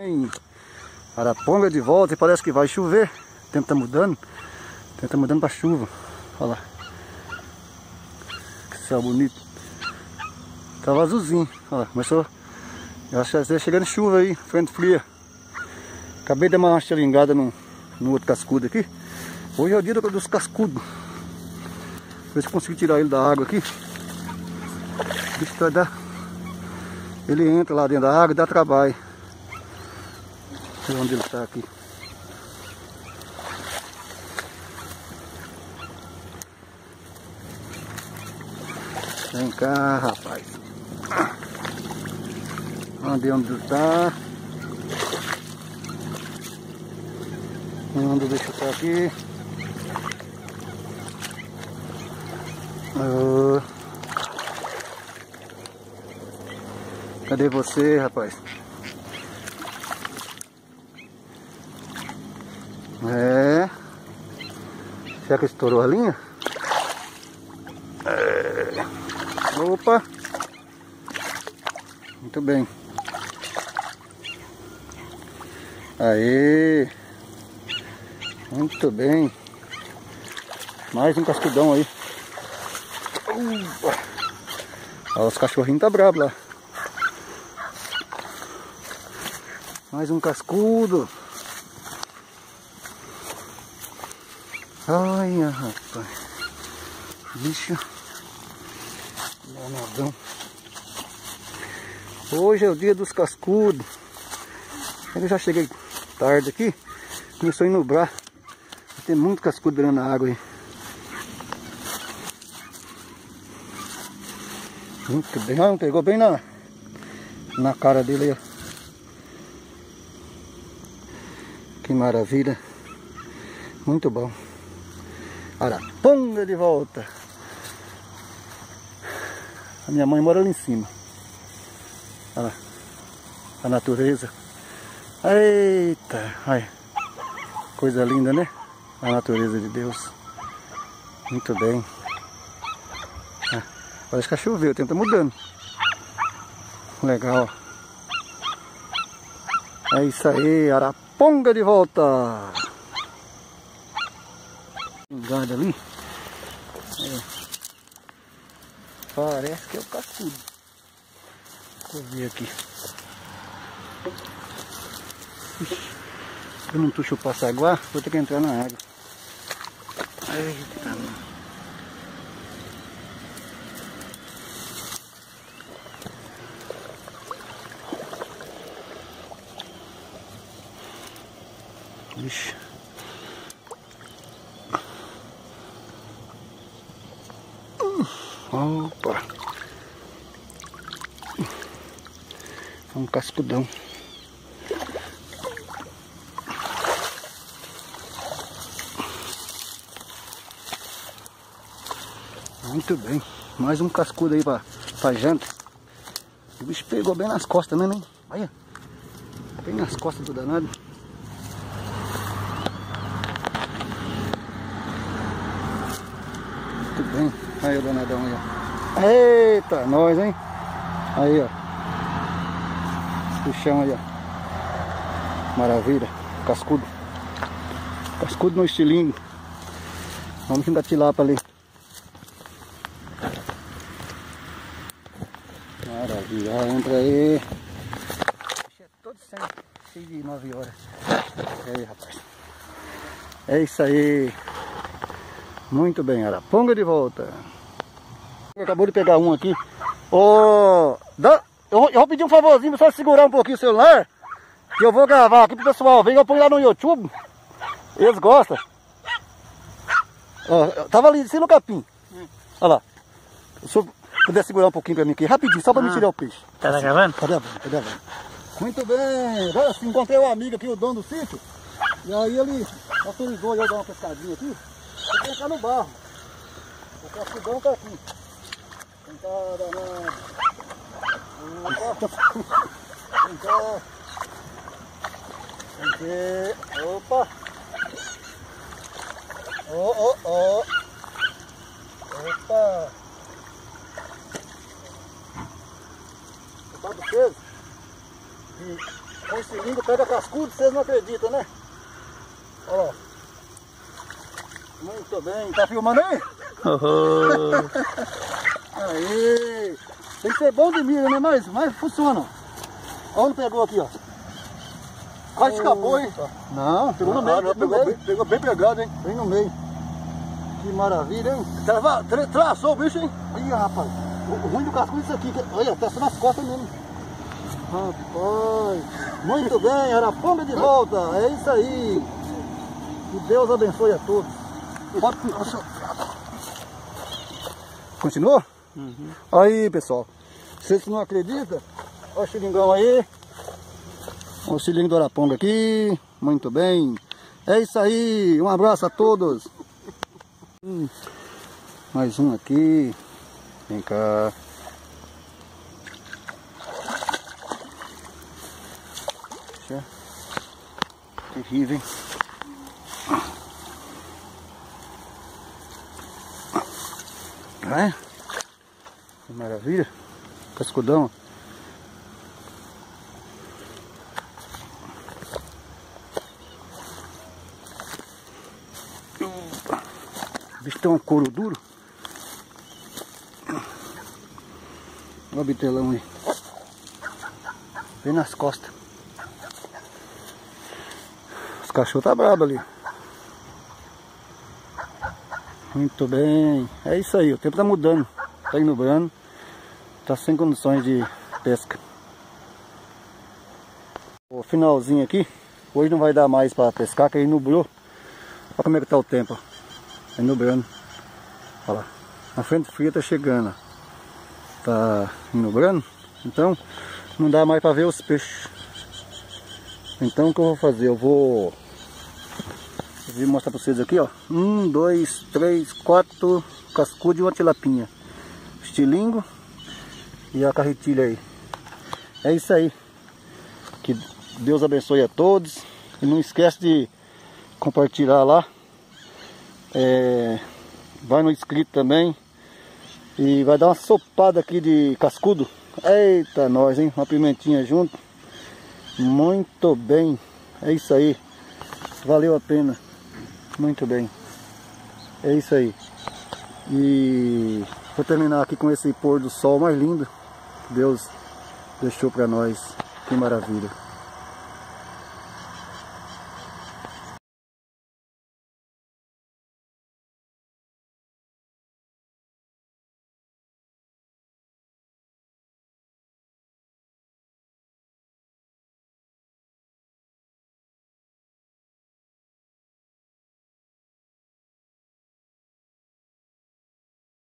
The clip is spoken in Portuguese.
Em Araponga de volta e parece que vai chover. O tempo tá mudando. O tempo tá mudando pra chuva. Olha lá. Que céu bonito. Tava azulzinho. Olha lá, começou. Eu acho que está chegando chuva aí, frente fria. Acabei de dar uma xeringada no, no outro cascudo aqui. Hoje é o dia dos cascudos. Ver se consigo tirar ele da água aqui. Isso vai dar. Ele entra lá dentro da água e dá trabalho. Onde ele está aqui. Vem cá, rapaz. Onde onde está? Onde deixa eu estar aqui? Oh. Cadê você, rapaz? É. Será que estourou a linha? É. Opa! Muito bem. Aí. Muito bem. Mais um cascudão aí. Olha os cachorrinhos tá brabo lá. Mais um cascudo. Olha, rapaz. Bicho. Danadão. Hoje é o dia dos cascudos. Eu já cheguei tarde aqui. Começou a enubrar. Tem muito cascudo dentro na água aí. Muito bem. Ah, pegou bem na, na cara dele aí, ó. Que maravilha. Muito bom. Araponga de volta. A minha mãe mora ali em cima. Olha lá. A natureza. Eita. Olha. Coisa linda, né? A natureza de Deus. Muito bem. Ah, parece que choveu, o tempo tá mudando. Legal. É isso aí, Araponga de volta. Lugar ali. É. Parece que é o cascudo. Deixa eu ver aqui. Ixi, eu não tuxo o passaguá, vou ter que entrar na água. Eita, mano. Ixi. Opa! É um cascudão. Muito bem. Mais um cascudo aí pra, pra janta. O bicho pegou bem nas costas mesmo, hein? Olha. Bem nas costas do danado. Bem. Aí o danadão aí, ó. Eita, nós, hein? Aí, ó. Puxão aí, ó. Maravilha. Cascudo. Cascudo no estilingue. Vamos xingar tilapa ali. Maravilha, entra aí. É todo sem, cheio de 9 horas. aí, rapaz. É isso aí. Muito bem, Araponga de volta. Acabou de pegar um aqui. Ô, dá, eu, eu, vou pedir um favorzinho, só segurar um pouquinho o celular. Que eu vou gravar aqui pro pessoal ver. Eu ponho lá no YouTube. Eles gostam. Ó, tava ali em cima do capim. Olha lá. Se eu puder segurar um pouquinho pra mim aqui, rapidinho, só pra ah, me tirar o peixe. Tá assim. gravando? Cadê a cadê a Muito bem. Agora sim, encontrei um amigo aqui, o dono do sítio. E aí ele autorizou eu dar uma pescadinha aqui. Vou colocar no barro. O cascudão tá aqui. Vem cá, danado. Opa. Vem cá. Vem cá. Opa. Ó, ó, ó. Opa. Tá do peso? E lindo pega cascudo, vocês não acreditam, né? Olha lá. Muito bem. Tá filmando aí? Uhum. aí. Tem que ser bom de mira, né? Mas, mas funciona. Olha onde pegou aqui, ó. Quase escapou, hein? Não, pegou no meio. Ah, pegou, bem, pegou bem pegado, hein? Bem no meio. Que maravilha, hein? Trava, tra, traçou o bicho, hein? Aí, rapaz. O ruim do cascudo é isso aqui. Que, olha, tá nas costas mesmo. Rapaz. Muito bem, Araponga de volta. É isso aí. Que Deus abençoe a todos. Pode... Continuou? Uhum. Aí, pessoal. Vocês não acreditam? Olha o xilingão aí. Olha o xilingo do Araponga aqui. Muito bem. É isso aí. Um abraço a todos. Hum. Mais um aqui. Vem cá. Terrível, hein? É? Que maravilha. Cascudão. O bicho tem um couro duro. Olha o bitelão aí. Bem nas costas. Os cachorros tá brabo ali. Muito bem. É isso aí, o tempo tá mudando. Tá inubrando. Tá sem condições de pesca. O finalzinho aqui. Hoje não vai dar mais para pescar, que aí nublou. Olha como é que tá o tempo. Tá inubrando. Olha lá. A frente fria tá chegando. Tá inubrando. Então não dá mais para ver os peixes. Então o que eu vou fazer? Eu vou Vou mostrar para vocês aqui, ó. Um, dois, três, quatro cascudo e uma tilapinha. Estilingo e a carretilha aí. É isso aí. Que Deus abençoe a todos. E não esquece de compartilhar lá. É, vai no inscrito também. E vai dar uma sopada aqui de cascudo. Eita, nós, hein? Uma pimentinha junto. Muito bem. É isso aí. Valeu a pena. Muito bem. É isso aí. E vou terminar aqui com esse pôr do sol mais lindo que Deus deixou para nós. Que maravilha.